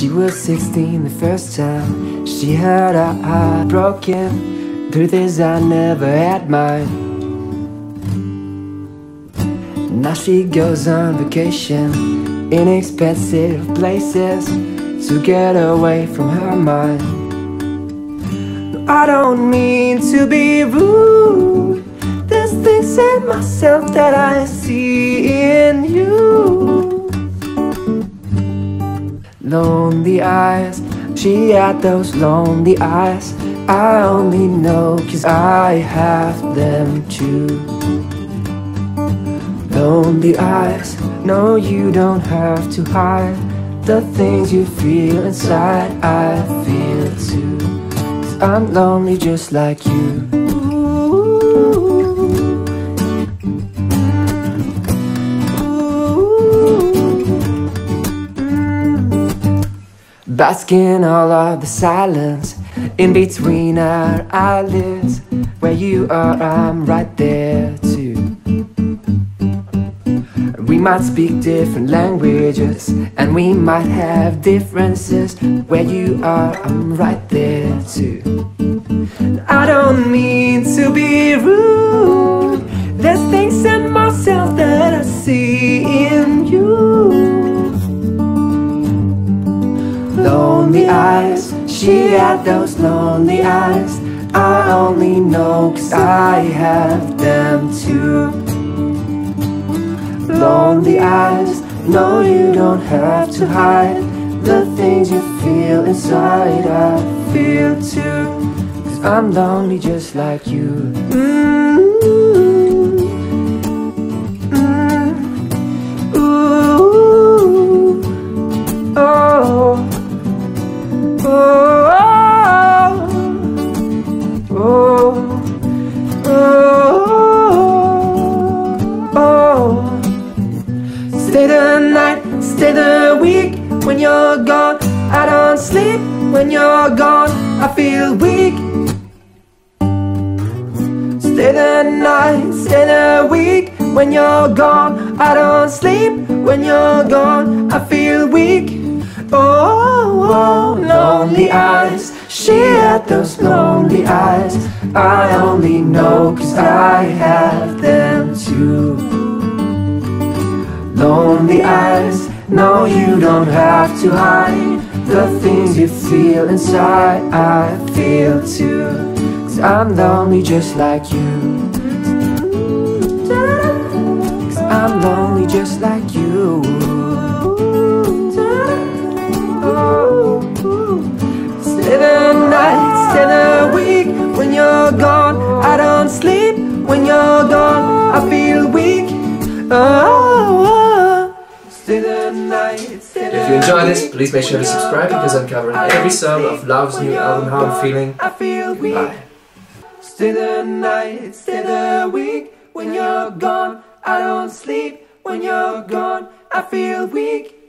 She was 16 the first time she heard her heart broken. Truth is, I never had mine. Now she goes on vacation in expensive places to get away from her mind. I don't mean to be rude. There's things in myself that I see Lonely eyes, she had those lonely eyes. I only know cause I have them too. Lonely eyes, no, you don't have to hide the things you feel inside. I feel too. Cause I'm lonely just like you. Basking all of the silence in between our eyelids. Where you are, I'm right there too. We might speak different languages and we might have differences. Where you are, I'm right there too. I don't mean to be rude. There's things in myself that I see in you. Lonely eyes, she had those lonely eyes. I only know cause I have them too. Lonely eyes, no, you don't have to hide the things you feel inside. I feel too, cause I'm lonely just like you. Mm Stay the night, stay the week when you're gone. I don't sleep when you're gone. I feel weak. Stay the night, stay the week when you're gone. I don't sleep when you're gone. I feel weak. Oh, oh lonely eyes. She had those lonely eyes. I only know cause I have them too lonely eyes No, you don't have to hide The things you feel inside. I feel too Cause I'm lonely just like you. Cause I'm lonely just like you. Stay the night, stay the week When you're gone, I don't sleep. When you're gone, I feel weak. Oh. You enjoy this, please make sure to subscribe because I'm covering every song of Lauv's new album, How I'm Feeling. Bye. Stay the night, stay the week When you're gone, I don't sleep When you're gone, I feel weak